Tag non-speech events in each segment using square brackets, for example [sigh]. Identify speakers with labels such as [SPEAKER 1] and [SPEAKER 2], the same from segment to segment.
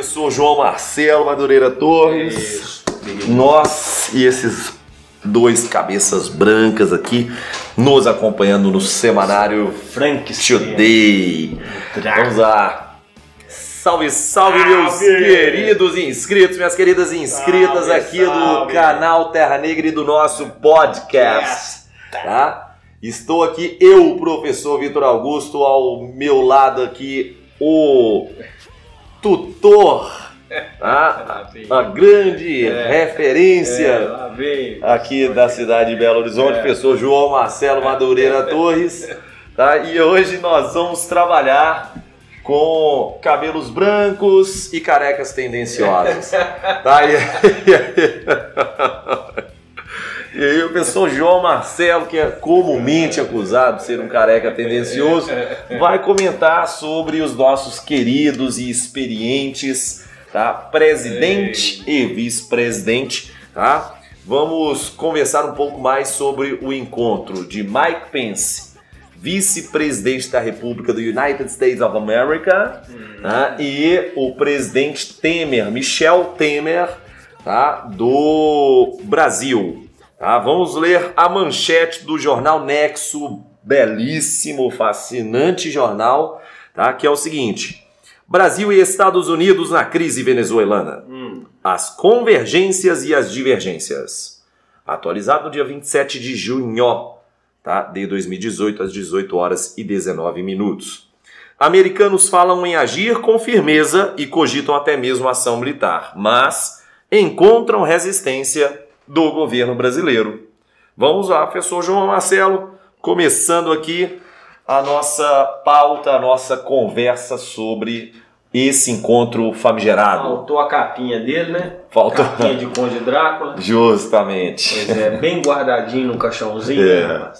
[SPEAKER 1] professor João Marcelo Madureira Torres. Isso, Nós e esses dois cabeças brancas aqui nos acompanhando no semanário
[SPEAKER 2] Frank
[SPEAKER 1] Today. Vamos lá. Salve, salve, salve, meus queridos inscritos, minhas queridas inscritas salve, aqui salve. do canal Terra Negra e do nosso podcast. Tá? Estou aqui, eu, o professor Vitor Augusto, ao meu lado aqui, o tutor a, a grande é, referência é, aqui da cidade de Belo Horizonte, é. professor João Marcelo Madureira [laughs] Torres. Tá? E hoje nós vamos trabalhar com cabelos brancos e carecas tendenciosas. [laughs] Tá? E, [laughs] e aí o pessoal João Marcelo, que é comumente acusado de ser um careca tendencioso, vai comentar sobre os nossos queridos e experientes tá? Presidente e vice-presidente, tá? Vamos conversar um pouco mais sobre o encontro de Mike Pence, vice-presidente da República do United States of America, tá? e o presidente Temer, Michel Temer, tá? do Brasil. Tá? Vamos ler a manchete do jornal Nexo, belíssimo, fascinante jornal, tá? que é o seguinte. Brasil e Estados Unidos na crise venezuelana. Hum. As convergências e as divergências. Atualizado no dia 27 de junho tá? de 2018, às 18 horas e 19 minutos. Americanos falam em agir com firmeza e cogitam até mesmo ação militar, mas encontram resistência do governo brasileiro. Vamos lá, professor João Marcelo, começando aqui a nossa pauta, a nossa conversa sobre esse encontro famigerado.
[SPEAKER 2] Faltou a capinha dele, né?
[SPEAKER 1] Faltou.
[SPEAKER 2] Capinha de Conde Drácula.
[SPEAKER 1] Justamente.
[SPEAKER 2] Pois é, bem guardadinho no caixãozinho. É. Né,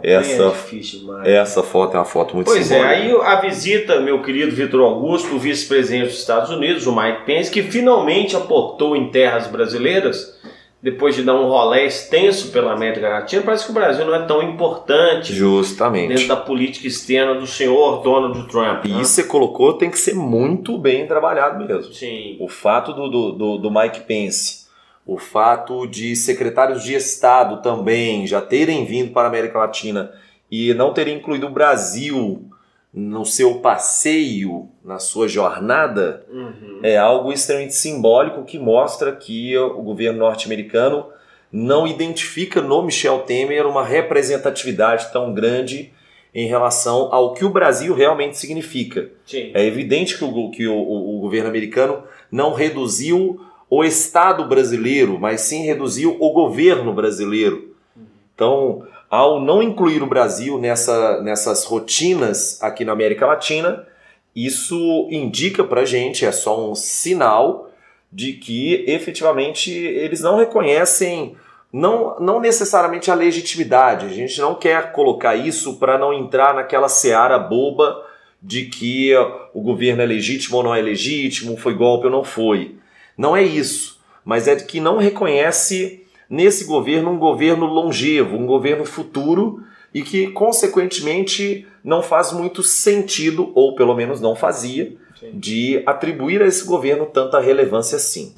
[SPEAKER 1] essa, é difícil, essa foto é uma foto muito
[SPEAKER 2] Pois
[SPEAKER 1] simbólica.
[SPEAKER 2] é, aí a visita, meu querido Vitor Augusto, vice-presidente dos Estados Unidos, o Mike Pence, que finalmente aportou em terras brasileiras depois de dar um rolê extenso pela América Latina, parece que o Brasil não é tão importante
[SPEAKER 1] Justamente.
[SPEAKER 2] dentro da política externa do senhor Donald Trump.
[SPEAKER 1] E né? isso você colocou tem que ser muito bem trabalhado mesmo.
[SPEAKER 2] Sim.
[SPEAKER 1] O fato do, do, do Mike Pence, o fato de secretários de Estado também já terem vindo para a América Latina e não terem incluído o Brasil no seu passeio, na sua jornada, uhum. é algo extremamente simbólico que mostra que o governo norte-americano não identifica no Michel Temer uma representatividade tão grande em relação ao que o Brasil realmente significa.
[SPEAKER 2] Sim.
[SPEAKER 1] É evidente que, o, que o, o, governo americano não reduziu o Estado brasileiro, mas sim reduziu o governo brasileiro. Uhum. Então, ao não incluir o Brasil nessa, nessas rotinas aqui na América Latina, isso indica para gente, é só um sinal de que efetivamente eles não reconhecem, não, não necessariamente a legitimidade. A gente não quer colocar isso para não entrar naquela seara boba de que o governo é legítimo ou não é legítimo, foi golpe ou não foi. Não é isso, mas é que não reconhece nesse governo um governo longevo, um governo futuro e que, consequentemente, não faz muito sentido, ou pelo menos não fazia, Sim. de atribuir a esse governo tanta relevância assim.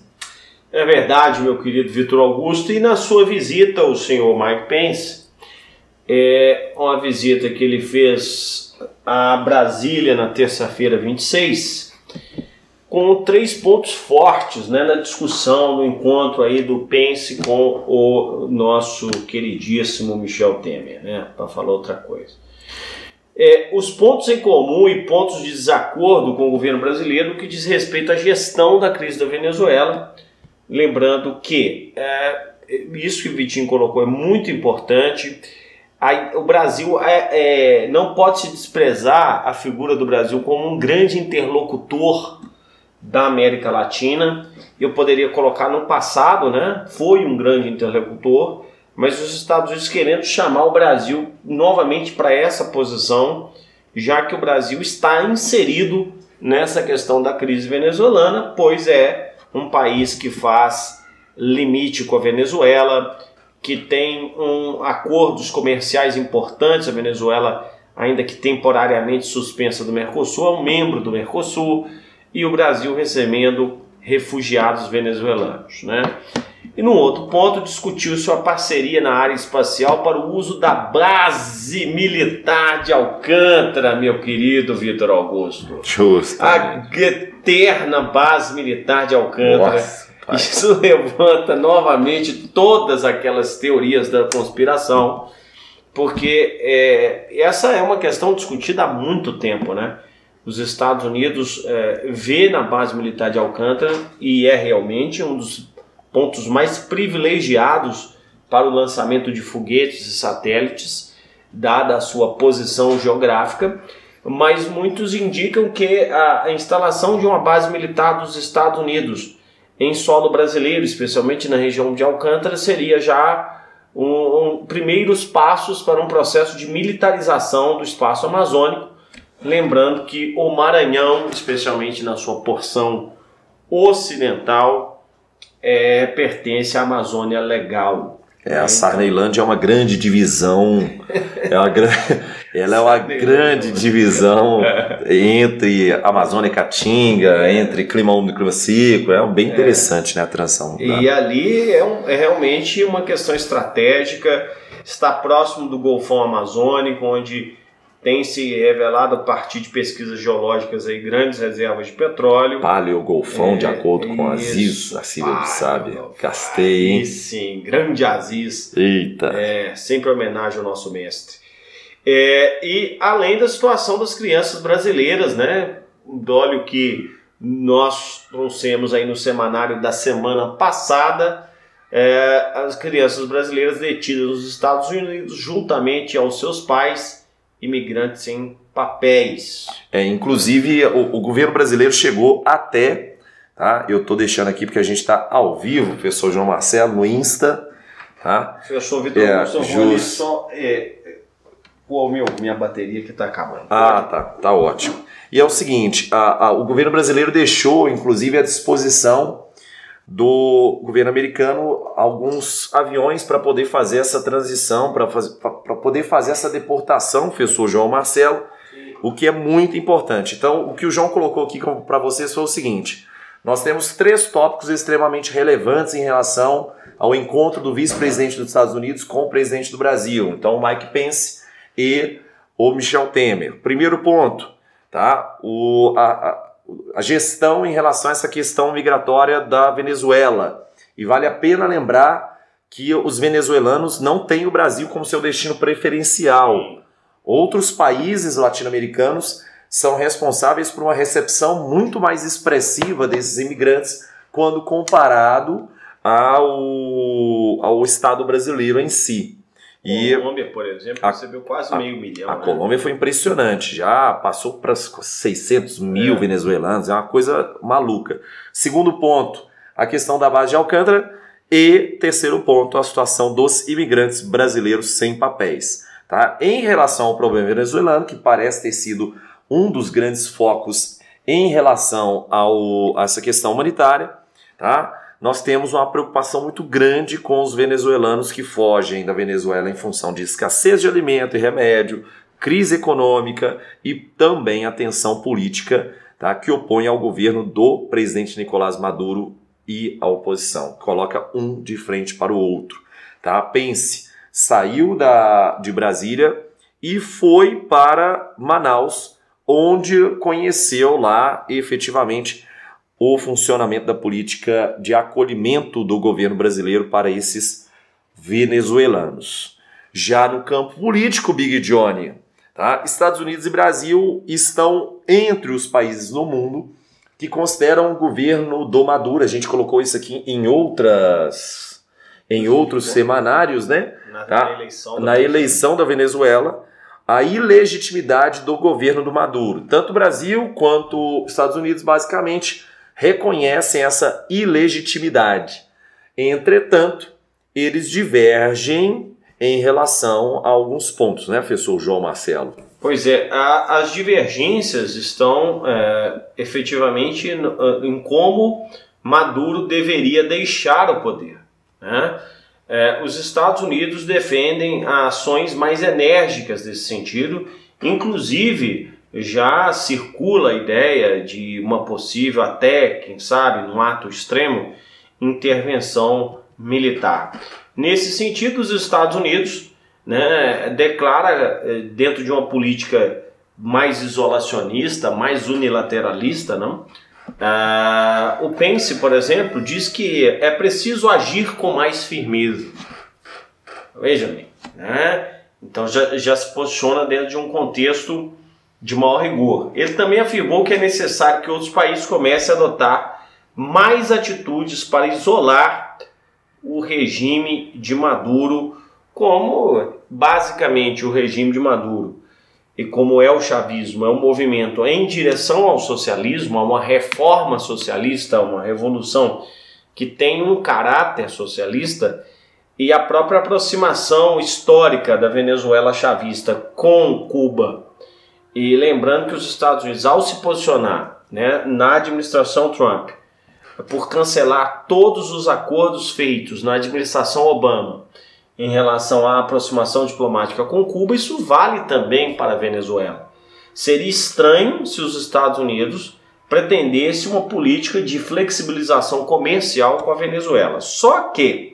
[SPEAKER 2] É verdade, meu querido Vitor Augusto, e na sua visita, o senhor Mike Pence, é uma visita que ele fez a Brasília na terça-feira 26, com três pontos fortes né, na discussão, no encontro aí do Pence com o nosso queridíssimo Michel Temer, né, para falar outra coisa. É, os pontos em comum e pontos de desacordo com o governo brasileiro que diz respeito à gestão da crise da Venezuela, lembrando que é, isso que o Vitinho colocou é muito importante. o Brasil é, é, não pode se desprezar a figura do Brasil como um grande interlocutor da América Latina. Eu poderia colocar no passado, né? Foi um grande interlocutor, mas os Estados Unidos querendo chamar o Brasil novamente para essa posição, já que o Brasil está inserido nessa questão da crise venezuelana, pois é um país que faz limite com a Venezuela, que tem um, acordos comerciais importantes. A Venezuela, ainda que temporariamente suspensa do Mercosul, é um membro do Mercosul e o Brasil recebendo refugiados venezuelanos. Né? E no outro ponto, discutiu-se a parceria na área espacial para o uso da base militar de Alcântara, meu querido Vitor Augusto.
[SPEAKER 1] Justo.
[SPEAKER 2] A eterna base militar de Alcântara. Nossa, Isso [laughs] levanta novamente todas aquelas teorias da conspiração, porque é, essa é uma questão discutida há muito tempo, né? Os Estados Unidos é, vê na base militar de Alcântara e é realmente um dos pontos mais privilegiados para o lançamento de foguetes e satélites, dada a sua posição geográfica, mas muitos indicam que a instalação de uma base militar dos Estados Unidos em solo brasileiro, especialmente na região de Alcântara, seria já um, um primeiros passos para um processo de militarização do espaço amazônico, lembrando que o Maranhão, especialmente na sua porção ocidental, é, pertence à Amazônia Legal.
[SPEAKER 1] É, a Sarneilândia é uma grande divisão, é uma, [laughs] ela é uma grande divisão entre Amazônia e Caatinga, entre clima úmido e clima seco, é bem é. interessante né, a transição.
[SPEAKER 2] E ali é, um, é realmente uma questão estratégica, está próximo do Golfão Amazônico, onde tem se revelado a partir de pesquisas geológicas aí grandes reservas de petróleo.
[SPEAKER 1] Paleogolfão, é, de acordo com Aziz, a Silvia sabe. Castei, hein?
[SPEAKER 2] Sim, grande Aziz.
[SPEAKER 1] Eita.
[SPEAKER 2] É, sempre homenagem ao nosso mestre. É, e além da situação das crianças brasileiras, né? Um dólio que nós trouxemos aí no semanário da semana passada. É, as crianças brasileiras detidas nos Estados Unidos, juntamente aos seus pais, imigrantes sem papéis.
[SPEAKER 1] É, inclusive, o, o governo brasileiro chegou até, tá? Eu estou deixando aqui porque a gente está ao vivo, professor João Marcelo, no Insta, tá?
[SPEAKER 2] Professor Vitor é, Augusto, só é, o meu, minha bateria que está acabando.
[SPEAKER 1] Ah, tá, tá ótimo. E é o seguinte, a, a, o governo brasileiro deixou, inclusive, à disposição do governo americano alguns aviões para poder fazer essa transição, para poder fazer essa deportação, professor João Marcelo, o que é muito importante. Então, o que o João colocou aqui para vocês foi o seguinte: nós temos três tópicos extremamente relevantes em relação ao encontro do vice-presidente dos Estados Unidos com o presidente do Brasil, então Mike Pence e o Michel Temer. Primeiro ponto, tá? O, a a gestão em relação a essa questão migratória da Venezuela. E vale a pena lembrar que os venezuelanos não têm o Brasil como seu destino preferencial. Outros países latino-americanos são responsáveis por uma recepção muito mais expressiva desses imigrantes quando comparado ao, ao Estado brasileiro em si.
[SPEAKER 2] E Colômbia, por exemplo, a, recebeu quase a, meio milhão.
[SPEAKER 1] A né? Colômbia foi impressionante, já passou para 600 mil é. venezuelanos, é uma coisa maluca. Segundo ponto, a questão da base de Alcântara. E terceiro ponto, a situação dos imigrantes brasileiros sem papéis. Tá? Em relação ao problema venezuelano, que parece ter sido um dos grandes focos em relação ao, a essa questão humanitária, tá? Nós temos uma preocupação muito grande com os venezuelanos que fogem da Venezuela em função de escassez de alimento e remédio, crise econômica e também a tensão política tá, que opõe ao governo do presidente Nicolás Maduro e à oposição. Coloca um de frente para o outro. Tá? Pense, saiu da, de Brasília e foi para Manaus, onde conheceu lá efetivamente o funcionamento da política de acolhimento do governo brasileiro para esses venezuelanos. Já no campo político, Big Johnny, tá? Estados Unidos e Brasil estão entre os países no mundo que consideram o governo do Maduro. A gente colocou isso aqui em outras em outros semanários, né?
[SPEAKER 2] Na, tá? eleição,
[SPEAKER 1] Na eleição da Venezuela, a ilegitimidade do governo do Maduro. Tanto o Brasil quanto os Estados Unidos, basicamente, reconhecem essa ilegitimidade. Entretanto, eles divergem em relação a alguns pontos, né, professor João Marcelo?
[SPEAKER 2] Pois é, a, as divergências estão é, efetivamente em como Maduro deveria deixar o poder. Né? É, os Estados Unidos defendem ações mais enérgicas nesse sentido, inclusive já circula a ideia de uma possível, até, quem sabe, num ato extremo, intervenção militar. Nesse sentido, os Estados Unidos né, declara, eh, dentro de uma política mais isolacionista, mais unilateralista, não? Ah, o Pence, por exemplo, diz que é preciso agir com mais firmeza. Veja bem, né? então já, já se posiciona dentro de um contexto de maior rigor. Ele também afirmou que é necessário que outros países comecem a adotar mais atitudes para isolar o regime de Maduro, como basicamente o regime de Maduro e como é o chavismo, é um movimento em direção ao socialismo, a uma reforma socialista, uma revolução que tem um caráter socialista e a própria aproximação histórica da Venezuela chavista com Cuba. E lembrando que os Estados Unidos, ao se posicionar né, na administração Trump, por cancelar todos os acordos feitos na administração Obama em relação à aproximação diplomática com Cuba, isso vale também para a Venezuela. Seria estranho se os Estados Unidos pretendessem uma política de flexibilização comercial com a Venezuela. Só que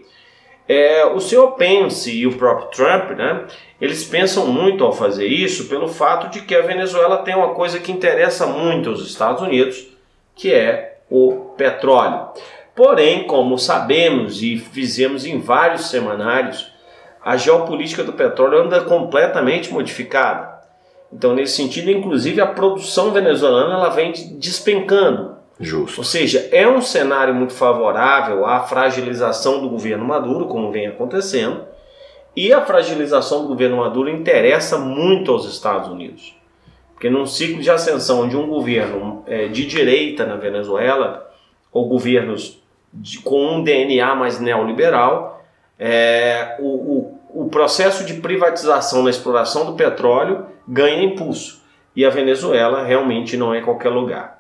[SPEAKER 2] é, o senhor Pence e o próprio Trump, né, eles pensam muito ao fazer isso pelo fato de que a Venezuela tem uma coisa que interessa muito aos Estados Unidos, que é o petróleo. Porém, como sabemos e fizemos em vários semanários, a geopolítica do petróleo anda completamente modificada. Então, nesse sentido, inclusive a produção venezuelana ela vem despencando.
[SPEAKER 1] Justo.
[SPEAKER 2] Ou seja, é um cenário muito favorável à fragilização do governo Maduro, como vem acontecendo, e a fragilização do governo Maduro interessa muito aos Estados Unidos. Porque num ciclo de ascensão de um governo é, de direita na Venezuela, ou governos de, com um DNA mais neoliberal, é, o, o, o processo de privatização na exploração do petróleo ganha impulso. E a Venezuela realmente não é qualquer lugar.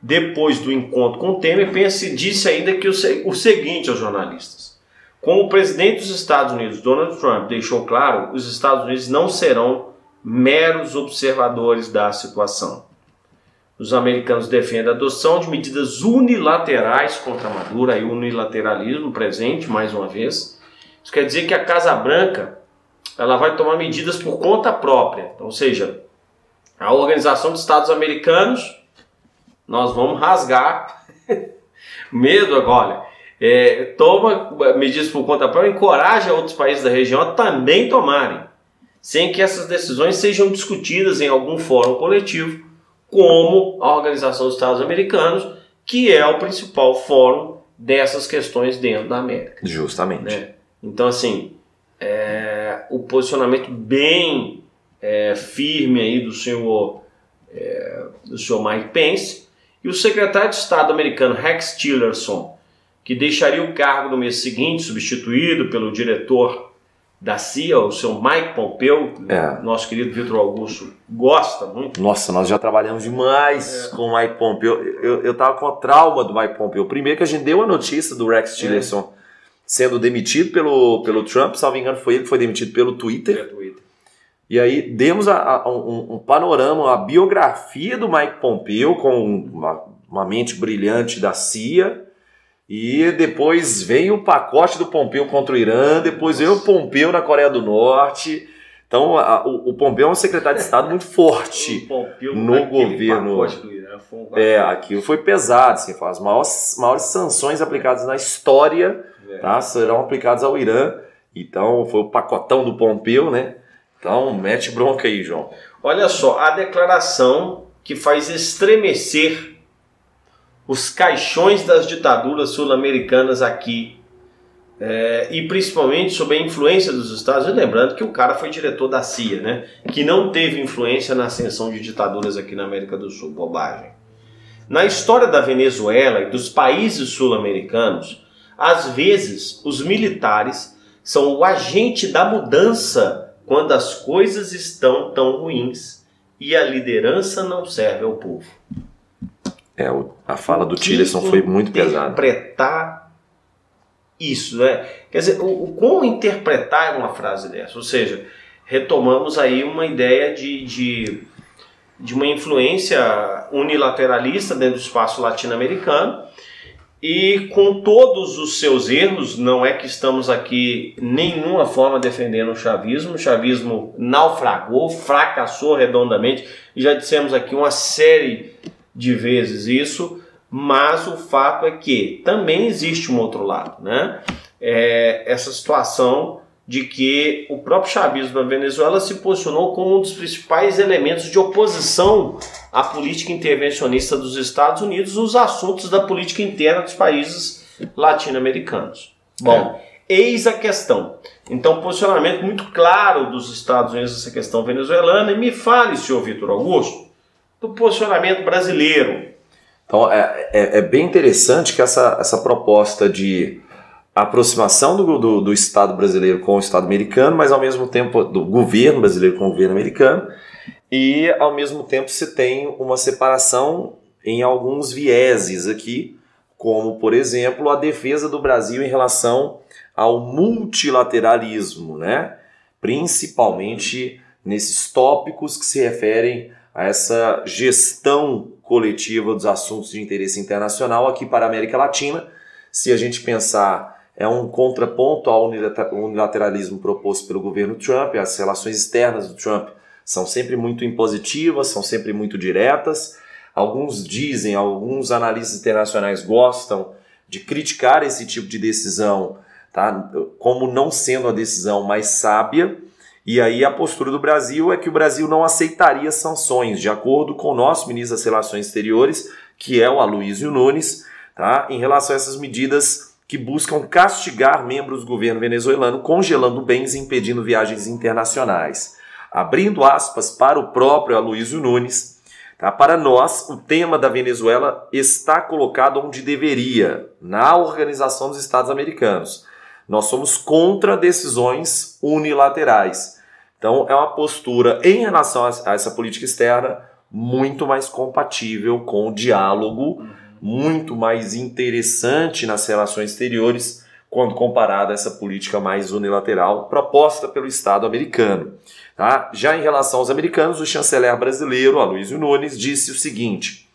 [SPEAKER 2] Depois do encontro com Temer, Pence disse ainda que o, o seguinte aos jornalistas: como o presidente dos Estados Unidos, Donald Trump, deixou claro, os Estados Unidos não serão meros observadores da situação. Os americanos defendem a adoção de medidas unilaterais contra Maduro, aí unilateralismo presente, mais uma vez. Isso quer dizer que a Casa Branca ela vai tomar medidas por conta própria, ou seja, a Organização dos Estados Americanos, nós vamos rasgar [laughs] medo agora. É, toma medidas por conta própria, encoraja outros países da região a também tomarem sem que essas decisões sejam discutidas em algum fórum coletivo, como a Organização dos Estados Americanos, que é o principal fórum dessas questões dentro da América.
[SPEAKER 1] Justamente.
[SPEAKER 2] Né? Então, assim, é, o posicionamento bem é, firme aí do senhor, é, do senhor Mike Pence e o secretário de Estado americano Rex Tillerson, que deixaria o cargo no mês seguinte, substituído pelo diretor da CIA, o seu Mike Pompeu, é. nosso querido Vitor Augusto, gosta muito.
[SPEAKER 1] Nossa, nós já trabalhamos demais é. com o Mike Pompeu. Eu, eu tava com a trauma do Mike Pompeu. Primeiro que a gente deu a notícia do Rex é. Tillerson é. sendo demitido pelo, pelo Trump, salvo engano, foi ele que foi demitido pelo Twitter. Twitter. E aí demos a, a, um, um, panorama, a biografia do Mike Pompeu com uma, uma mente brilhante da CIA e depois vem o pacote do Pompeu contra o Irã, depois vem o Pompeu na Coreia do Norte. Então, a, o, o, Pompeu é um secretário de Estado muito [laughs] forte no governo. Irã, um é, aquilo foi pesado, assim, as maiores, maiores sanções aplicadas na história é. tá, serão aplicadas ao Irã. Então, foi o pacotão do Pompeu, né? Então, mete bronca aí, João.
[SPEAKER 2] Olha só, a declaração que faz estremecer os caixões das ditaduras sul-americanas aqui, é, e principalmente sob a influência dos Estados Unidos, lembrando que o cara foi diretor da CIA, né, que não teve influência na ascensão de ditaduras aqui na América do Sul, bobagem. Na história da Venezuela e dos países sul-americanos, às vezes os militares são o agente da mudança quando as coisas estão tão ruins e a liderança não serve ao povo.
[SPEAKER 1] É, a fala do Tillerson foi muito pesada.
[SPEAKER 2] Interpretar isso, né? Quer dizer, o, o, como interpretar uma frase dessa? Ou seja, retomamos aí uma ideia de, de de uma influência unilateralista dentro do espaço latino-americano e com todos os seus erros, não é que estamos aqui nenhuma forma defendendo o chavismo, o chavismo naufragou, fracassou redondamente, já dissemos aqui uma série de vezes isso, mas o fato é que também existe um outro lado, né? É essa situação de que o próprio chavismo da Venezuela se posicionou como um dos principais elementos de oposição à política intervencionista dos Estados Unidos nos assuntos da política interna dos países latino-americanos. Bom, é. eis a questão. Então, posicionamento muito claro dos Estados Unidos nessa questão venezuelana. E me fale, senhor Vitor Augusto, do posicionamento brasileiro.
[SPEAKER 1] Então, é, é, é bem interessante que essa, essa proposta de a aproximação do, do, do, Estado brasileiro com o Estado americano, mas ao mesmo tempo do governo brasileiro com o governo americano, e ao mesmo tempo se tem uma separação em alguns vieses aqui, como por exemplo a defesa do Brasil em relação ao multilateralismo, né? principalmente nesses tópicos que se referem a essa gestão coletiva dos assuntos de interesse internacional aqui para a América Latina. Se a gente pensar é um contraponto ao unilateralismo proposto pelo governo Trump. As relações externas do Trump são sempre muito impositivas, são sempre muito diretas. Alguns dizem, alguns analistas internacionais gostam de criticar esse tipo de decisão tá? como não sendo a decisão mais sábia. E aí a postura do Brasil é que o Brasil não aceitaria sanções, de acordo com o nosso ministro das Relações Exteriores, que é o Aloysio Nunes, tá? em relação a essas medidas que buscam castigar membros do governo venezuelano, congelando bens e impedindo viagens internacionais. Abrindo aspas para o próprio Aloysio Nunes, tá? para nós, o tema da Venezuela está colocado onde deveria, na Organização dos Estados Americanos. Nós somos contra decisões unilaterais. Então, é uma postura em relação a essa política externa muito mais compatível com o diálogo muito mais interessante nas relações exteriores quando comparada a essa política mais unilateral proposta pelo Estado americano. Tá? Já em relação aos americanos, o chanceler brasileiro, Aloysio Nunes, disse o seguinte: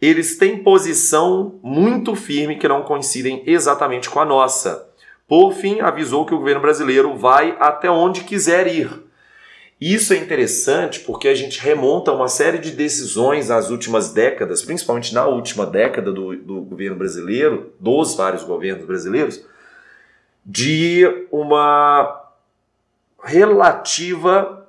[SPEAKER 1] eles têm posição muito firme que não coincidem exatamente com a nossa. Por fim, avisou que o governo brasileiro vai até onde quiser ir isso é interessante porque a gente remonta uma série de decisões nas últimas décadas, principalmente na última década do, do governo brasileiro, dos vários governos brasileiros, de uma relativa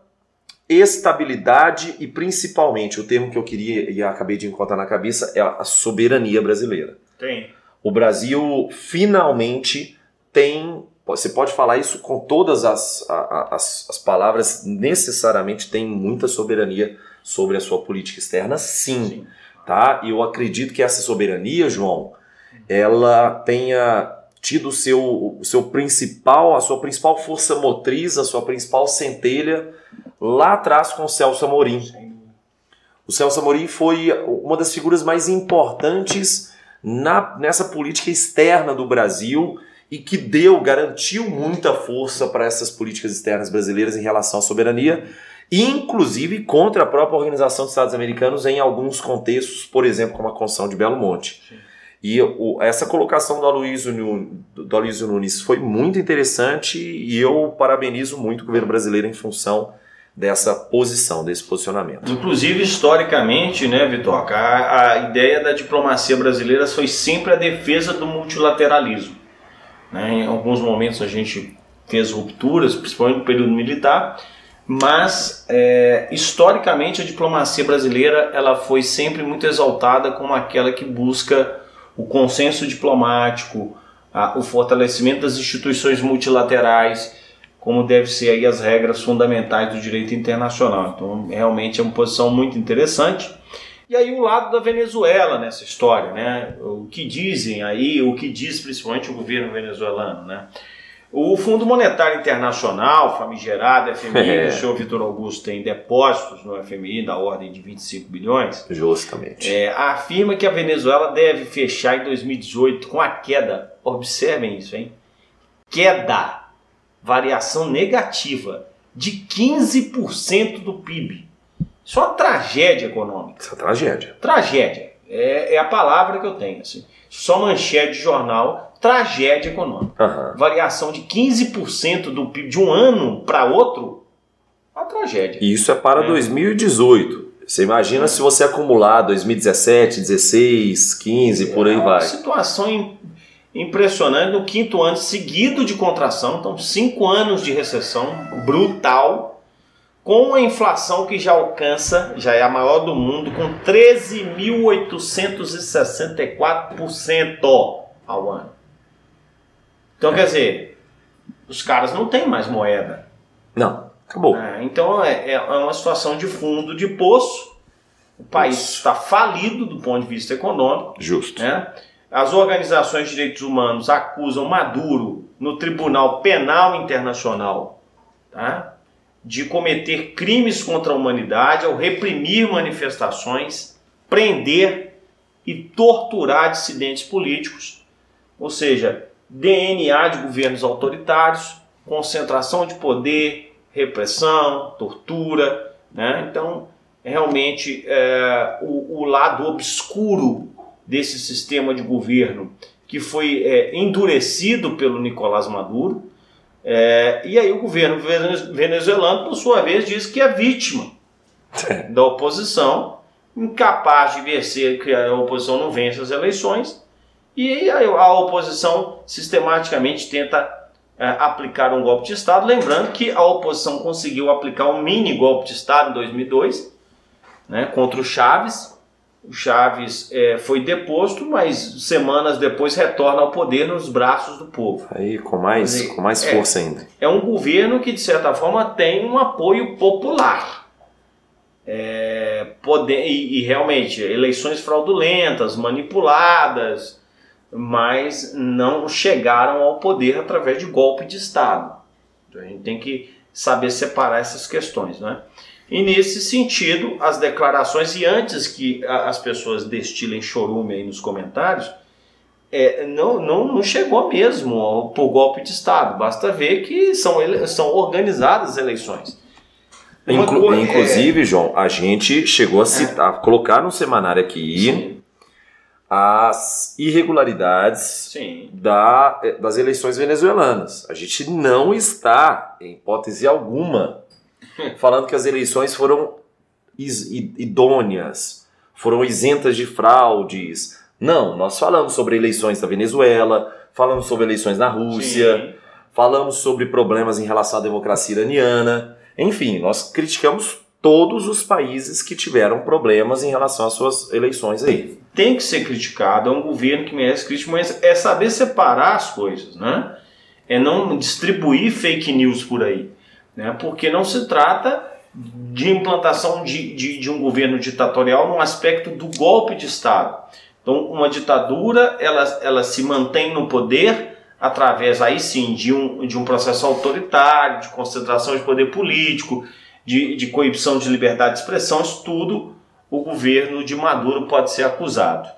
[SPEAKER 1] estabilidade e principalmente o termo que eu queria e acabei de encontrar na cabeça é a soberania brasileira.
[SPEAKER 2] Tem.
[SPEAKER 1] O Brasil finalmente tem você pode falar isso com todas as, as, as palavras, necessariamente tem muita soberania sobre a sua política externa, sim. sim. Tá? E eu acredito que essa soberania, João, ela tenha tido seu, o seu principal, a sua principal força motriz, a sua principal centelha lá atrás com o Celso Amorim. O Celso Amorim foi uma das figuras mais importantes na, nessa política externa do Brasil e que deu, garantiu muita força para essas políticas externas brasileiras em relação à soberania, inclusive contra a própria Organização dos Estados Americanos em alguns contextos, por exemplo, como a Constituição de Belo Monte. Sim. E o, essa colocação do Aloysio, do Aloysio Nunes foi muito interessante e eu parabenizo muito o governo brasileiro em função dessa posição, desse posicionamento.
[SPEAKER 2] Inclusive, historicamente, né, Vitor, a, a ideia da diplomacia brasileira foi sempre a defesa do multilateralismo. Né? Em alguns momentos a gente fez rupturas, principalmente no período militar, mas é, historicamente a diplomacia brasileira ela foi sempre muito exaltada como aquela que busca o consenso diplomático, a, o fortalecimento das instituições multilaterais, como deve ser aí as regras fundamentais do direito internacional. Então, realmente é uma posição muito interessante. E aí o lado da Venezuela nessa história, né? O que dizem aí, o que diz principalmente o governo venezuelano, né? O Fundo Monetário Internacional, famigerado FMI, [laughs] é. o senhor Vitor Augusto tem depósitos no FMI da ordem de 25 bilhões.
[SPEAKER 1] Justamente.
[SPEAKER 2] É, afirma que a Venezuela deve fechar em 2018 com a queda, observem isso, hein? Queda, variação negativa de 15% do PIB Isso é uma tragédia econômica.
[SPEAKER 1] Isso é tragédia.
[SPEAKER 2] Tragédia. É, é a palavra que eu tenho. Assim. Só manchete de jornal, tragédia econômica.
[SPEAKER 1] Uhum.
[SPEAKER 2] Variação de 15% do PIB de um ano para outro, uma tragédia.
[SPEAKER 1] E isso é para
[SPEAKER 2] É.
[SPEAKER 1] 2018. Você imagina se você acumular 2017, 16, 15, por aí
[SPEAKER 2] é uma
[SPEAKER 1] vai.
[SPEAKER 2] situação im- impressionante no quinto ano seguido de contração, então cinco anos de recessão brutal, com a inflação que já alcança, já é a maior do mundo, com 13.864% ao ano. Então, quer dizer, os caras não têm mais moeda.
[SPEAKER 1] Não, acabou.
[SPEAKER 2] É, então é, é uma situação de fundo de poço. O país está falido do ponto de vista econômico.
[SPEAKER 1] Justo.
[SPEAKER 2] né? As organizações de direitos humanos acusam Maduro no Tribunal Penal Internacional tá? De cometer crimes contra a humanidade ao reprimir manifestações, prender e torturar dissidentes políticos, ou seja, DNA de governos autoritários, concentração de poder, repressão, tortura. Né? Então, realmente, é, o, o lado obscuro desse sistema de governo que foi é, endurecido pelo Nicolás Maduro. É, e aí o governo vene- venezuelano, por sua vez, diz que é vítima [laughs] da oposição, incapaz de vencer, que a oposição não vence as eleições, e aí a, a oposição sistematicamente tenta é, aplicar um golpe de Estado. Lembrando que a oposição conseguiu aplicar um mini golpe de Estado em 2002 né, contra o Chaves. O Chaves é, foi deposto, mas semanas depois retorna ao poder nos braços do povo.
[SPEAKER 1] Aí com mais, com mais
[SPEAKER 2] É.
[SPEAKER 1] força ainda.
[SPEAKER 2] É um governo que, de certa forma, tem um apoio popular. É, poder, e, e realmente, eleições fraudulentas, manipuladas, mas não chegaram ao poder através de golpe de Estado. Então, a gente tem que saber separar essas questões, né? E nesse sentido, as declarações, e antes que as pessoas destilem chorume aí nos comentários, é, não, não, não chegou mesmo ao, por golpe de Estado. Basta ver que são, ele- são organizadas eleições. Uma
[SPEAKER 1] Inclu-
[SPEAKER 2] co- é-
[SPEAKER 1] inclusive, João, a gente chegou a citar, a colocar no semanário aqui
[SPEAKER 2] Sim,
[SPEAKER 1] as irregularidades
[SPEAKER 2] sim.
[SPEAKER 1] da, das eleições venezuelanas. A gente não está, em hipótese alguma, [laughs] falando que as eleições foram idôneas, foram isentas de fraudes. Não, nós falamos sobre eleições da Venezuela, falamos sobre eleições na Rússia,
[SPEAKER 2] Sim.
[SPEAKER 1] falamos sobre problemas em relação à democracia iraniana. Enfim, nós criticamos todos os países que tiveram problemas em relação às suas eleições aí.
[SPEAKER 2] Tem que ser criticado, é um governo que merece crítica, mas é saber separar as coisas, né? É não distribuir fake news por aí, né? Porque não se trata de implantação de, de, de um governo ditatorial no aspecto do golpe de Estado. Então, uma ditadura, ela, ela se mantém no poder através, aí sim, de um, de um processo autoritário, de concentração de poder político, de, de coibição de liberdade de expressão, isso tudo o governo de Maduro pode ser acusado.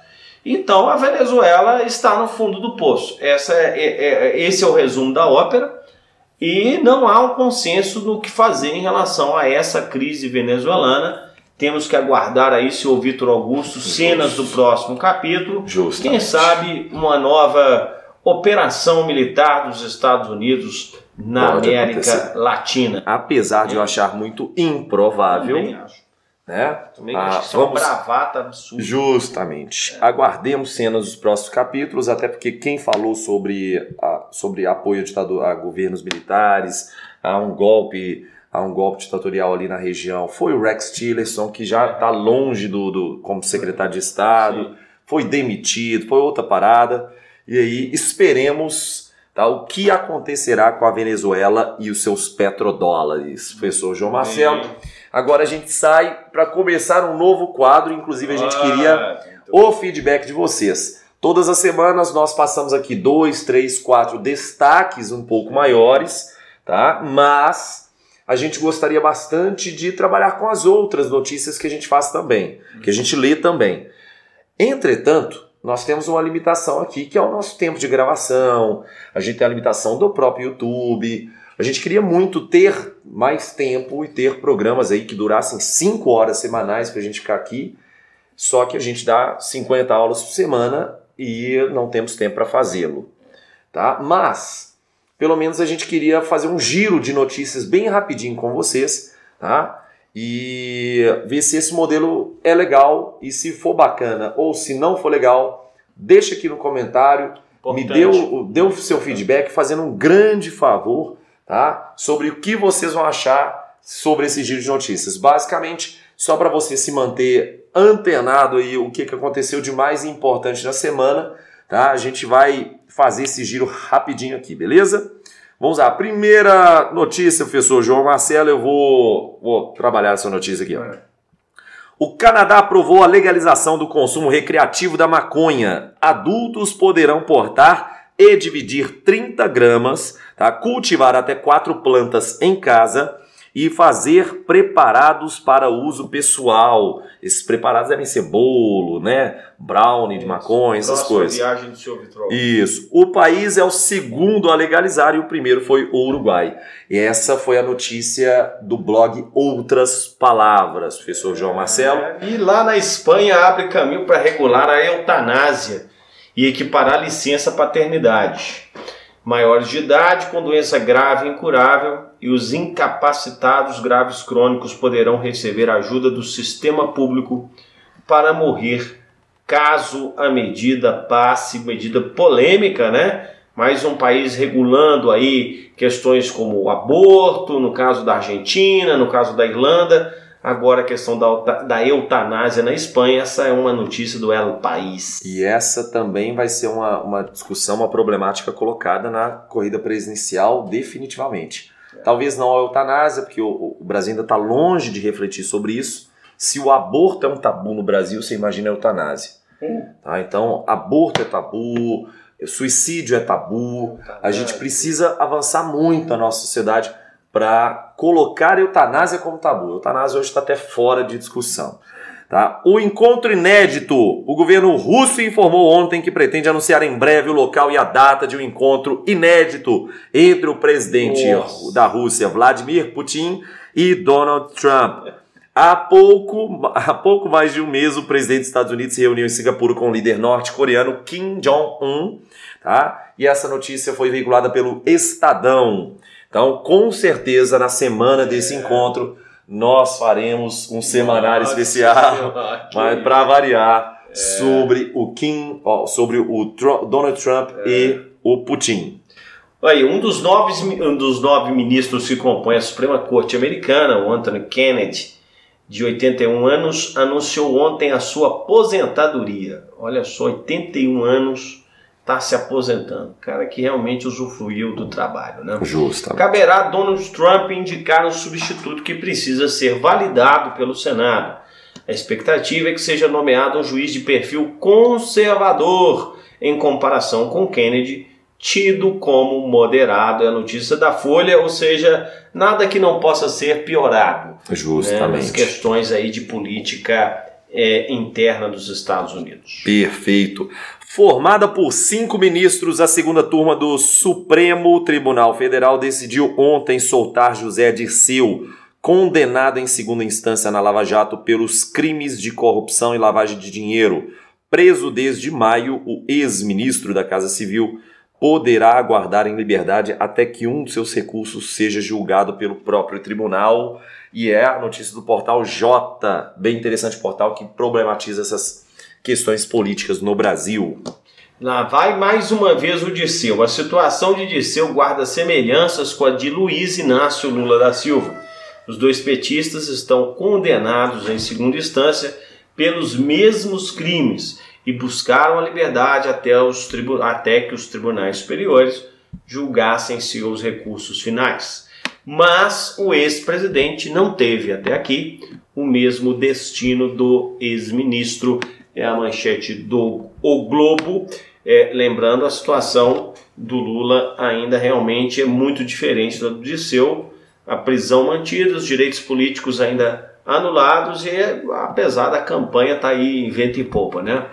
[SPEAKER 2] Então, a Venezuela está no fundo do poço. Essa é, é- é- esse é o resumo da ópera. E não há um consenso no que fazer em relação a essa crise venezuelana. Temos que aguardar aí, senhor Vitor Augusto, cenas do próximo capítulo.
[SPEAKER 1] Justo.
[SPEAKER 2] Quem sabe uma nova operação militar dos Estados Unidos na
[SPEAKER 1] Pode
[SPEAKER 2] América
[SPEAKER 1] acontecer.
[SPEAKER 2] Latina.
[SPEAKER 1] Apesar de eu achar muito improvável. Né?
[SPEAKER 2] Também
[SPEAKER 1] Ah,
[SPEAKER 2] acho que é uma
[SPEAKER 1] vamos-
[SPEAKER 2] bravata absurda.
[SPEAKER 1] Justamente. Aguardemos cenas dos próximos capítulos, até porque quem falou sobre, a- sobre apoio a, a governos militares, a um golpe, a um golpe ditatorial ali na região, foi o Rex Tillerson, que já está longe do, do como secretário de Estado,
[SPEAKER 2] Sim.
[SPEAKER 1] foi demitido, foi outra parada. E aí esperemos tá, o que acontecerá com a Venezuela e os seus petrodólares. Professor João Marcelo. Agora a gente sai para começar um novo quadro, inclusive a gente queria
[SPEAKER 2] Ah,
[SPEAKER 1] o feedback de vocês. Todas as semanas nós passamos aqui dois, três, quatro destaques um pouco maiores, tá? Mas a gente gostaria bastante de trabalhar com as outras notícias que a gente faz também, que a gente lê também. Entretanto, nós temos uma limitação aqui, que é o nosso tempo de gravação, a gente tem a limitação do próprio YouTube. A gente queria muito ter mais tempo e ter programas aí que durassem 5 horas semanais para a gente ficar aqui, só que a gente dá 50 aulas por semana e não temos tempo para fazê-lo, tá? Mas pelo menos a gente queria fazer um giro de notícias bem rapidinho com vocês, tá? E ver se esse modelo é legal e se for bacana ou se não for legal, deixa aqui no comentário, Importante. me dê o seu feedback fazendo um grande favor, tá? Sobre o que vocês vão achar sobre esse giro de notícias. Basicamente, só para você se manter antenado aí o que, que aconteceu de mais importante na semana, tá? A gente vai fazer esse giro rapidinho aqui, beleza? Vamos lá, primeira notícia, professor João Marcelo, eu vou, vou trabalhar essa notícia aqui. Ó. O Canadá aprovou a legalização do consumo recreativo da maconha. Adultos poderão portar e dividir 30 gramas, tá? cultivar até quatro plantas em casa e fazer preparados para uso pessoal. Esses preparados devem ser bolo, né? Brownie de maconha, essas coisas.
[SPEAKER 2] Viagem do seu Vitrol.
[SPEAKER 1] Isso. O país é o segundo a legalizar e o primeiro foi o Uruguai. E essa foi a notícia do blog Outras Palavras, professor João Marcelo. É,
[SPEAKER 2] e lá na Espanha abre caminho para regular a eutanásia e equiparar a licença paternidade maiores de idade com doença grave e incurável e os incapacitados graves crônicos poderão receber ajuda do sistema público para morrer caso a medida passe, medida polêmica, né? Mais um país regulando aí questões como o aborto, no caso da Argentina, no caso da Irlanda, Agora a questão da, da eutanásia na Espanha, essa é uma notícia do El País.
[SPEAKER 1] E essa também vai ser uma, uma discussão, uma problemática colocada na corrida presidencial, definitivamente. É. Talvez não a eutanásia, porque o, o Brasil ainda está longe de refletir sobre isso. Se o aborto é um tabu no Brasil, você imagina a eutanásia. Hum. Tá? Então, aborto é tabu, suicídio é tabu. A gente precisa avançar muito na nossa sociedade para colocar a eutanásia como tabu. A eutanásia hoje está até fora de discussão. Tá? O encontro inédito. O governo russo informou ontem que pretende anunciar em breve o local e a data de um encontro inédito entre o presidente Nossa. da Rússia, Vladimir Putin, e Donald Trump. Há pouco, há pouco mais de um mês, o presidente dos Estados Unidos se reuniu em Singapura com o líder norte-coreano Kim Jong-un. Tá? E essa notícia foi veiculada pelo Estadão. Então, com certeza, na semana desse encontro, nós faremos um semanário Nossa, especial, [laughs] mas para variar, é. sobre o Kim, ó, sobre o Donald Trump é. e o Putin.
[SPEAKER 2] Aí, um dos, nove, um dos nove ministros que compõem a Suprema Corte Americana, o Anthony Kennedy, de 81 anos, anunciou ontem a sua aposentadoria. Olha só, 81 anos está se aposentando. Cara que realmente usufruiu do trabalho. Né?
[SPEAKER 1] Justo.
[SPEAKER 2] Caberá a Donald Trump indicar um substituto que precisa ser validado pelo Senado. A expectativa é que seja nomeado um juiz de perfil conservador em comparação com Kennedy, tido como moderado. É a notícia da Folha, ou seja, nada que não possa ser piorado.
[SPEAKER 1] Justamente. Né,
[SPEAKER 2] nas questões aí de política é, interna dos Estados Unidos.
[SPEAKER 1] Perfeito. Formada por cinco ministros, a segunda turma do Supremo Tribunal Federal decidiu ontem soltar José Dirceu, condenado em segunda instância na Lava Jato pelos crimes de corrupção e lavagem de dinheiro. Preso desde maio, o ex-ministro da Casa Civil poderá aguardar em liberdade até que um de seus recursos seja julgado pelo próprio tribunal. E é a notícia do portal J, bem interessante portal que problematiza essas questões políticas no Brasil.
[SPEAKER 2] Lá vai mais uma vez o Dirceu. A situação de Dirceu guarda semelhanças com a de Luiz Inácio Lula da Silva. Os dois petistas estão condenados em segunda instância pelos mesmos crimes e buscaram a liberdade até, os até que os tribunais superiores julgassem seus recursos finais. Mas o ex-presidente não teve até aqui o mesmo destino do ex-ministro é a manchete do O Globo. É, lembrando, a situação do Lula ainda realmente é muito diferente do Disseu. A prisão mantida, os direitos políticos ainda anulados e apesar da campanha tá aí em vento e popa, né?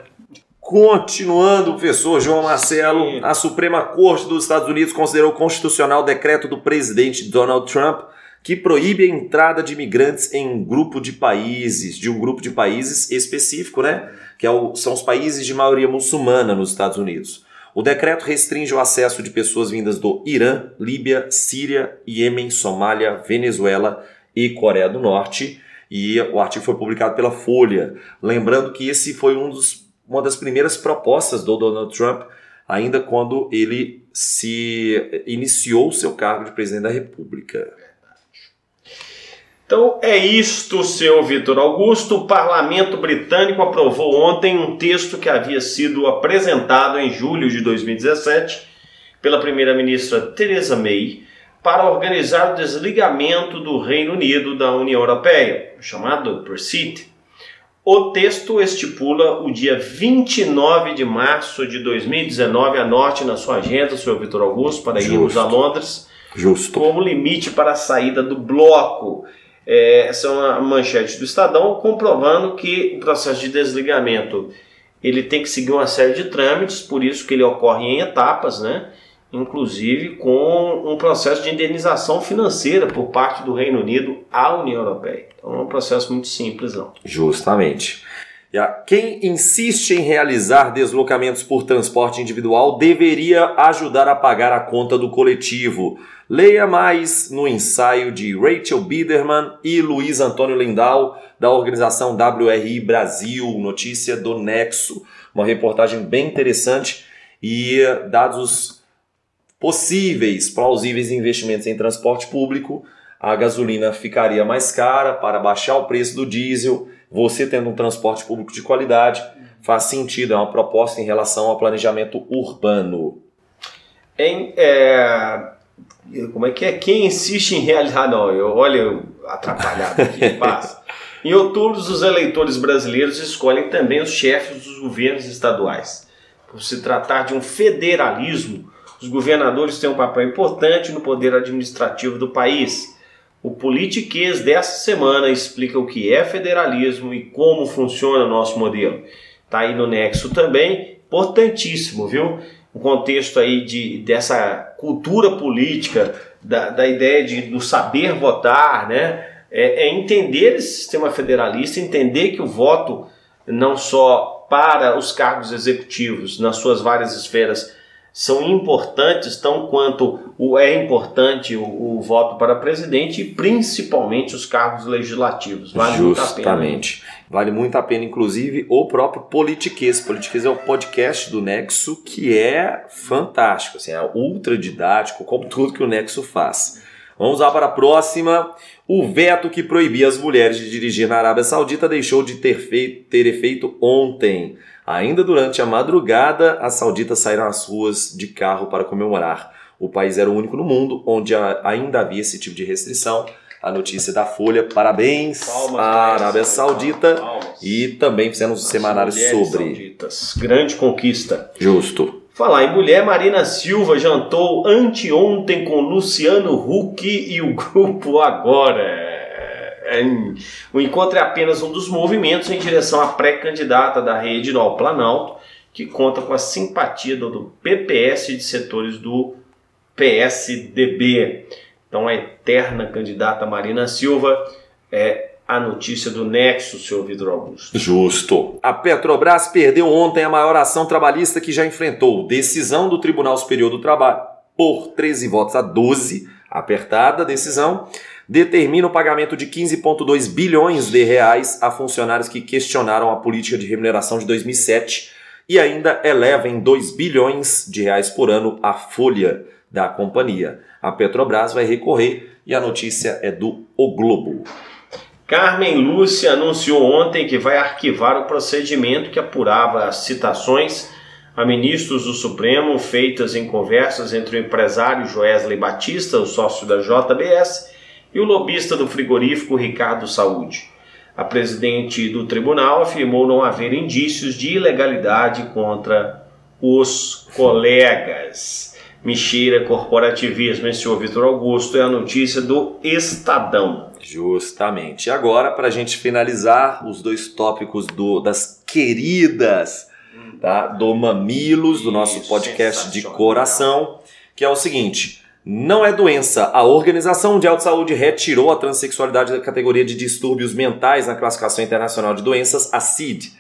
[SPEAKER 1] Continuando, professor João Marcelo, Sim. a Suprema Corte dos Estados Unidos considerou constitucional o decreto do presidente Donald Trump que proíbe a entrada de imigrantes em um grupo de países, de um grupo de países específico, né? Que é o, são os países de maioria muçulmana nos Estados Unidos. O decreto restringe o acesso de pessoas vindas do Irã, Líbia, Síria, Iêmen, Somália, Venezuela e Coreia do Norte. E o artigo foi publicado pela Folha. Lembrando que esse foi um dos uma das primeiras propostas do Donald Trump, ainda quando ele se iniciou o seu cargo de presidente da República.
[SPEAKER 2] Então é isto, senhor Vitor Augusto. O parlamento britânico aprovou ontem um texto que havia sido apresentado em julho de 2017 pela primeira-ministra Theresa May para organizar o desligamento do Reino Unido da União Europeia, chamado Brexit. O texto estipula o dia 29 de março de 2019, anote na sua agenda, senhor Vitor Augusto, para Justo. irmos a Londres,
[SPEAKER 1] Justo.
[SPEAKER 2] como limite para a saída do bloco. É, essa é uma manchete do Estadão comprovando que o processo de desligamento ele tem que seguir uma série de trâmites, por isso que ele ocorre em etapas, né? Inclusive com um processo de indenização financeira por parte do Reino Unido à União Europeia. Então é um processo muito simples, não.
[SPEAKER 1] Justamente. Quem insiste em realizar deslocamentos por transporte individual deveria ajudar a pagar a conta do coletivo. Leia mais no ensaio de Rachel Biederman e Luiz Antônio Lindau, da organização WRI Brasil, notícia do Nexo. Uma reportagem bem interessante e dados possíveis, plausíveis investimentos em transporte público, a gasolina ficaria mais cara para baixar o preço do diesel. Você tendo um transporte público de qualidade, faz sentido, é uma proposta em relação ao planejamento urbano.
[SPEAKER 2] Em, é, como é que é? Quem insiste em realizar. Não, eu, olha, eu, atrapalhado aqui, [laughs] passa. Em outubro, os eleitores brasileiros escolhem também os chefes dos governos estaduais. Por se tratar de um federalismo, os governadores têm um papel importante no poder administrativo do país. O Politiquês dessa semana explica o que é federalismo e como funciona o nosso modelo. Está aí no Nexo também, importantíssimo, viu? O contexto aí de, dessa cultura política, da, da ideia de, do saber votar, né? É, é entender esse sistema federalista, entender que o voto não só para os cargos executivos nas suas várias esferas são importantes tão quanto o é importante o, o, voto para presidente e principalmente os cargos legislativos.
[SPEAKER 1] Vale Justamente. Muito vale muito a pena, inclusive, o próprio Politiquês. Politiquês é o podcast do Nexo que é fantástico, assim, é ultra didático, como tudo que o Nexo faz. Vamos lá para a próxima. O veto que proibia as mulheres de dirigir na Arábia Saudita deixou de ter, feito, ter efeito ontem. Ainda durante a madrugada, as sauditas saíram às ruas de carro para comemorar. O país era o único no mundo onde ainda havia esse tipo de restrição. A notícia da Folha, parabéns palmas, à Arábia Saudita palmas. e também fizemos um semanário sobre.
[SPEAKER 2] Sauditas. Grande conquista.
[SPEAKER 1] Justo.
[SPEAKER 2] Falar em mulher, Marina Silva jantou anteontem com Luciano Huck e o [laughs] grupo Agora. O encontro é apenas um dos movimentos em direção à pré-candidata da rede no Planalto, que conta com a simpatia do PPS de setores do PSDB. Então, a eterna candidata Marina Silva é a notícia do Nexo, senhor Vitor Augusto.
[SPEAKER 1] Justo. A Petrobras perdeu ontem a maior ação trabalhista que já enfrentou. Decisão do Tribunal Superior do Trabalho por 13 votos a 12. Apertada a decisão determina o pagamento de 15,2 bilhões de reais a funcionários que questionaram a política de remuneração de 2007 e ainda eleva em 2 bilhões de reais por ano a folha da companhia. A Petrobras vai recorrer e a notícia é do O Globo.
[SPEAKER 2] Carmen Lúcia anunciou ontem que vai arquivar o procedimento que apurava as citações a ministros do Supremo feitas em conversas entre o empresário Joesley Batista, o sócio da JBS, e o lobista do frigorífico Ricardo Saúde. A presidente do tribunal afirmou não haver indícios de ilegalidade contra os colegas. Mexeira corporativismo, esse senhor Vitor Augusto, é a notícia do Estadão.
[SPEAKER 1] Justamente. Agora, para a gente finalizar os dois tópicos do, das queridas tá? do Mamilos, do nosso
[SPEAKER 2] Isso,
[SPEAKER 1] podcast de coração, que é o seguinte. Não é doença. A Organização Mundial de Saúde retirou a transexualidade da categoria de distúrbios mentais na classificação internacional de doenças, a CID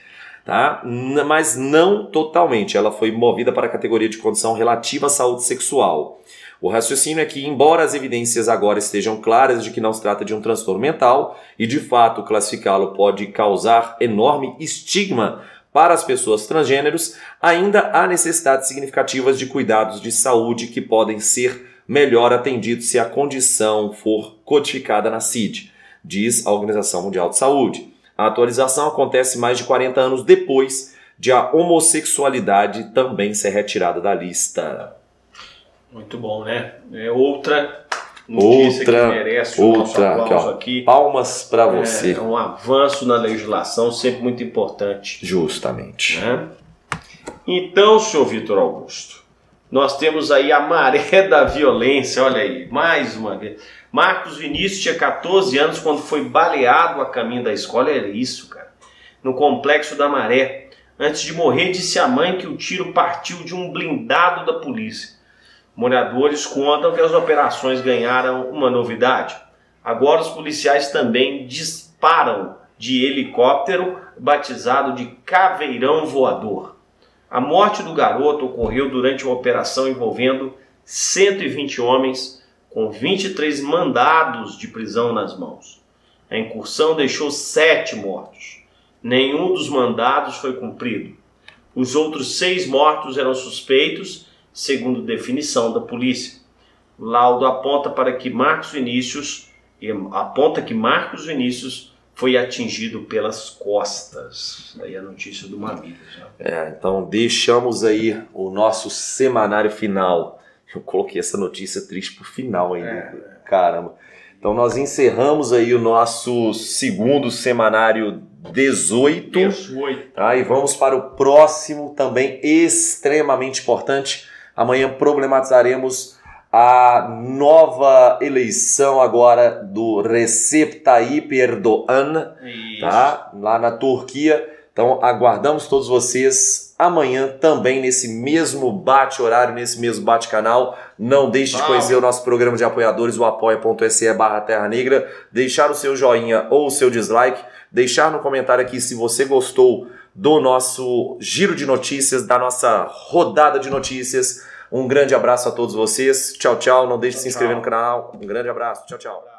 [SPEAKER 1] tá? Mas não totalmente. Ela foi movida para a categoria de condição relativa à saúde sexual. O raciocínio é que, embora as evidências agora estejam claras de que não se trata de um transtorno mental, e de fato classificá-lo pode causar enorme estigma para as pessoas transgêneros, ainda há necessidades significativas de cuidados de saúde que podem ser melhor atendidos se a condição for codificada na CID, diz a Organização Mundial de Saúde. A atualização acontece mais de 40 anos depois de a homossexualidade também ser retirada da lista.
[SPEAKER 2] Muito bom, né? É outra notícia
[SPEAKER 1] Outra,
[SPEAKER 2] que merece o nosso
[SPEAKER 1] outra, aqui,
[SPEAKER 2] aplauso
[SPEAKER 1] ó.
[SPEAKER 2] aqui.
[SPEAKER 1] Palmas para
[SPEAKER 2] É,
[SPEAKER 1] você.
[SPEAKER 2] É um avanço na legislação, sempre muito importante.
[SPEAKER 1] Justamente.
[SPEAKER 2] né? Então, senhor Vitor Augusto, nós temos aí a maré [laughs] da violência, olha aí, mais uma vez. Marcos Vinícius tinha 14 anos quando foi baleado a caminho da escola, era isso, cara, no complexo da Maré. Antes de morrer, disse à mãe que o tiro partiu de um blindado da polícia. Moradores contam que as operações ganharam uma novidade. Agora os policiais também disparam de helicóptero batizado de Caveirão Voador. A morte do garoto ocorreu durante uma operação envolvendo 120 homens com 23 mandados de prisão nas mãos. A incursão deixou sete mortos. Nenhum dos mandados foi cumprido. Os outros seis mortos eram suspeitos, segundo definição da polícia. Laudo aponta para que Marcos Vinícius aponta que Marcos Vinícius foi atingido pelas costas. Aí a notícia do Mamilos. né?
[SPEAKER 1] É, então deixamos aí o nosso semanário final. Eu coloquei essa notícia triste pro final ainda. Caramba. Então nós encerramos aí o nosso segundo semanário 18.
[SPEAKER 2] 18.
[SPEAKER 1] Tá? E vamos para o próximo, também extremamente importante. Amanhã problematizaremos a nova eleição agora do Recep Tayyip Erdogan,
[SPEAKER 2] Isso.
[SPEAKER 1] tá? Lá na Turquia. Então aguardamos todos vocês amanhã também nesse mesmo bate-horário, nesse mesmo bate-canal. Não deixe de conhecer o nosso programa de apoiadores, o apoia.se barra Terra Negra, deixar o seu joinha ou o seu dislike, deixar no comentário aqui se você gostou do nosso giro de notícias, da nossa rodada de notícias. Um grande abraço a todos vocês. Tchau, tchau. Não deixe de se
[SPEAKER 2] Tchau,
[SPEAKER 1] inscrever
[SPEAKER 2] tchau.
[SPEAKER 1] no canal. Um grande abraço. Tchau, tchau.